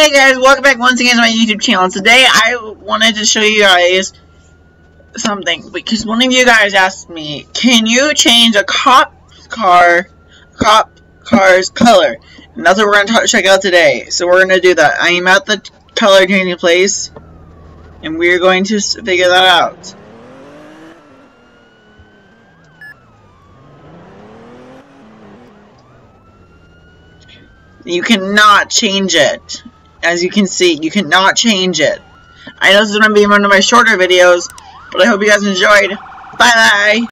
Hey guys, welcome back once again to my YouTube channel. Today I wanted to show you guys something because one of you guys asked me, can you change a cop car, cop car's color? And that's what we're to check out today. So we're going to do that. I am at the color changing place and we're going to figure that out. You cannot change it. As you can see, you cannot change it. I know this is going to be one of my shorter videos, but I hope you guys enjoyed. Bye-bye!